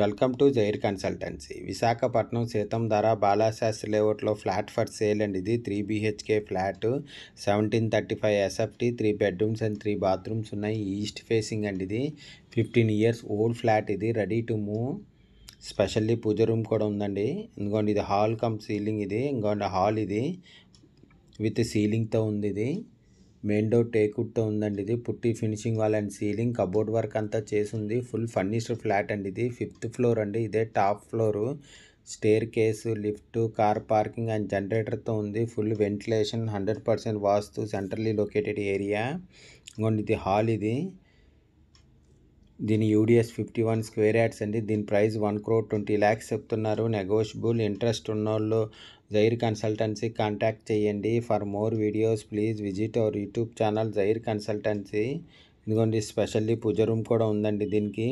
Welcome to Zair consultancy. Visakhapatnam Seethammadhara Balasastri లేఅవుట్లో flat for sale అండి ఇది three BHK flat seventeen thirty five SFT three bedrooms and three bathrooms ఉన్నాయి. East facing అండి ఇది fifteen years old flat ఇది ready to move. Specially puja room కూడా ఉందండి. ఎందుకంటే ఇది హాల్ కమ్ సీలింగ్ ఇది ఇంకోండి హాల్ ఇది విత్ సీలింగ్తో ఉంది ఇది. మెయిన్ డోర్ టేకుడ్తో ఉందండి ఇది. Putty finishing wall and ceiling cupboard work అంతా చేసింది. ఫుల్ ఫర్నిష్డ్ ఫ్లాట్ అండి ఇది. ఫిఫ్త్ ఫ్లోర్ అండి. ఇదే top floor. Staircase lift car parking and జనరేటర్తో ఉంది. Full ventilation hundred percent vastu centrally located area. ఇంకోండి ఇది హాల్ ఇది. దీని UDS fifty one square yards అండి. దీని price one crore twenty lakhs చెప్తున్నారు. నెగోషియబుల్ ఇంట్రెస్ట్ ఉన్నోళ్ళు జైర్ కన్సల్టెన్సీ కాంటాక్ట్ చేయండి. For more videos please visit our YouTube channel Zair consultancy. ఇదిగోండి స్పెషల్లీ పూజ రూమ్ కూడా ఉందండి దీనికి.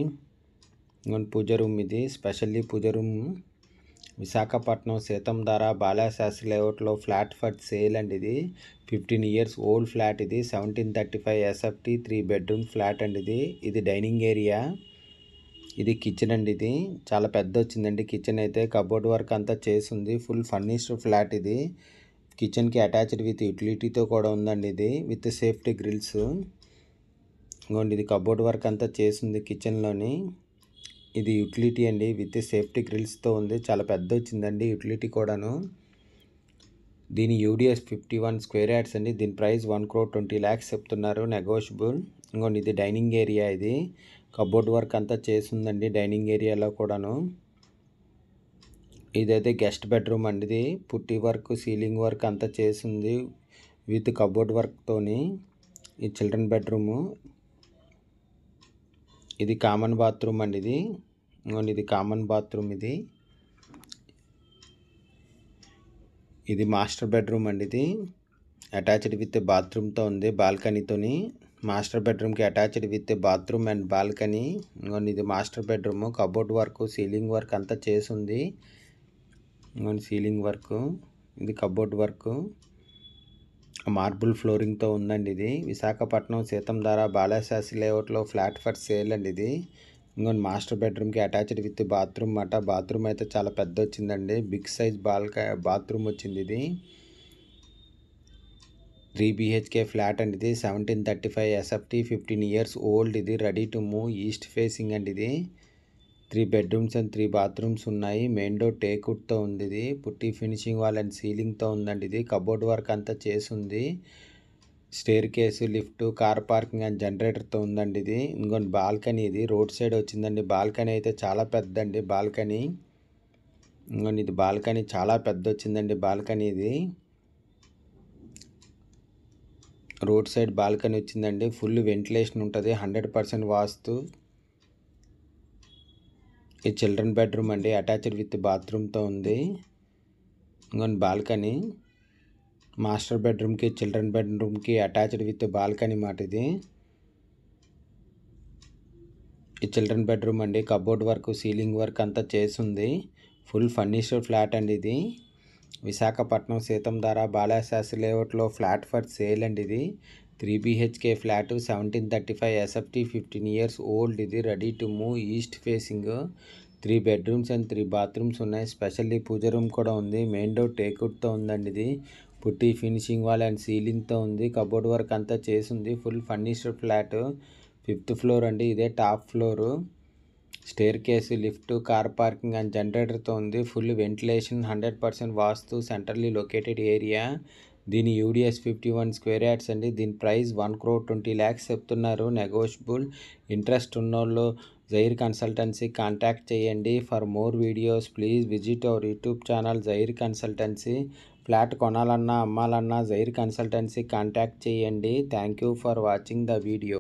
ఇదిగోండి పూజ రూమ్ ఇది. స్పెషల్లీ పూజ రూమ్ విశాఖపట్నం సీతం బాలాశాస్త్రి లేఅవుట్లో ఫ్లాట్ ఫర్ సేల్ అండి ఇది ఫిఫ్టీన్ ఇయర్స్ ఓల్డ్ ఫ్లాట్ ఇది. Seventeen thirty five SFT three bedroom flat అండి ఇది. ఇది డైనింగ్ ఏరియా. ఇది కిచెన్ అండి ఇది. చాలా పెద్ద వచ్చిందండి. కిచెన్ అయితే కబోర్డ్ వర్క్ అంతా చేసింది. ఫుల్ ఫర్నిష్డ్ ఫ్లాట్ ఇది. కిచెన్కి అటాచ్డ్ విత్ యూటిలిటీతో కూడా ఉందండి ఇది. With safety grills. ఇంకోండి ఇది కబోర్డ్ వర్క్ అంతా చేసింది కిచెన్లోని. ఇది యూటిలిటీ అండి. విత్ సేఫ్టీ గ్రిల్స్తో ఉంది. చాలా పెద్ద వచ్చిందండి యూటిలిటీ కూడాను. దీని UDS fifty one square yards అండి. దీని price one crore twenty lakhs చెప్తున్నారు. నెగోషియబుల్ ఇంకోండి ఇది డైనింగ్ ఏరియా ఇది. కబోర్డ్ వర్క్ అంతా చేసిందండి డైనింగ్ ఏరియాలో కూడాను. ఇదైతే గెస్ట్ బెడ్రూమ్ అండి ఇది. పుట్టి వర్క్ సీలింగ్ వర్క్ అంతా చేసింది విత్ కబోర్డ్ వర్క్తోని ఈ చిల్డ్రన్ బెడ్రూము ఇది కామన్ బాత్రూమ్ అండి ఇది. ఇంకోండి ఇది కామన్ బాత్రూమ్ ఇది. ఇది మాస్టర్ బెడ్రూమ్ అండి ఇది. అటాచ్డ్ విత్ బాత్రూమ్తో ఉంది బాల్కనీతోని మాస్టర్ బెడ్రూమ్కి attached with bathroom and balcony ఇంకోండి ఇది master bedroom cupboard work ceiling work అంతా చేసింది ఇంకోండి సీలింగ్ వర్క్ ఇది కబోర్డ్ వర్క్ మార్బుల్ ఫ్లోరింగ్తో ఉందండి ఇది. విశాఖపట్నం సీతం ధర బాలాశాస్త్రి లేఅవుట్లో ఫ్లాట్ ఫర్ సేల్ అండి ఇది. ఇంకోటి మాస్టర్ బెడ్రూమ్కి అటాచ్డ్ విత్ బాత్రూమ్ అట. బాత్రూమ్ అయితే చాలా పెద్ద వచ్చిందండి బిగ్ సైజ్ బాల్క బాత్రూమ్ వచ్చింది ఇది. త్రీ బీహెచ్కే ఫ్లాట్ అండి ఇది. Seventeen thirty five SFT fifteen years old ఇది. Ready to move east facing అండి ఇది. Three bedrooms and three bathrooms ఉన్నాయి. మెయిన్ డోర్ టేకుడ్తో ఉంది ఇది పుట్టి ఫినిషింగ్ వాల్ అండ్ సీలింగ్తో ఉందండి ఇది. కబోర్డ్ వర్క్ అంతా చేసింది. Staircase lift car parking and జనరేటర్తో ఉందండి ఇది. ఇంకొన్ని బాల్కనీ ఇది. రోడ్ సైడ్ వచ్చిందండి. బాల్కనీ అయితే చాలా పెద్ద అండి బాల్కనీ. ఇంకొన్ని ఇది బాల్కనీ చాలా పెద్ద వచ్చిందండి బాల్కనీ ఇది. రోడ్ సైడ్ బాల్కనీ వచ్చిందండి. ఫుల్ వెంటిలేషన్ ఉంటుంది. Hundred percent vastu. ఇది చిల్డ్రన్ బెడ్రూమ్ అండి. అటాచ్డ్ విత్ బాత్రూమ్తో ఉంది. ఇంకొన్ని బాల్కనీ. మాస్టర్ బెడ్రూమ్కి చిల్డ్రన్ బెడ్రూమ్కి అటాచ్డ్ విత్ బాల్కనీ మాట ఇది. ఈ చిల్డ్రన్ బెడ్రూమ్ అండి. కబోర్డ్ వర్క్ సీలింగ్ వర్క్ అంతా చేసింది. ఫుల్ ఫర్నిష్డ్ ఫ్లాట్ అండి ఇది. విశాఖపట్నం సీతం ధర బాలాశాస్త్రి లేఅవుట్లో ఫ్లాట్ ఫర్ సేల్ అండి ఇది. Three BHK flat seventeen thirty five SFT fifteen years old. ఇది ready to move east facing. Three bedrooms and three bathrooms ఉన్నాయి. Specially పూజ room కూడా ఉంది. మెయిన్ డోర్ టేక్అవుట్తో ఉందండి ఇది. పుట్టి ఫినిషింగ్ వాల్ అండ్ సీలింగ్తో ఉంది. Cupboard work అంతా చేసింది. Full furnished flat. Fifth floor అండి. ఇదే top floor. Staircase lift car parking and జనరేటర్తో ఉంది. Full ventilation hundred percent vastu centrally located area. దీని UDS fifty one square yards అండి. దీని price one crore twenty lakhs చెప్తున్నారు. Negotiable interest ఉన్నోళ్ళు Jair consultancy contact చేయండి. For more videos please visit our YouTube channel Zair consultancy. Flat కొనాలన్నా అమ్మాలన్నా Jair consultancy contact చేయండి. Thank you for watching the video.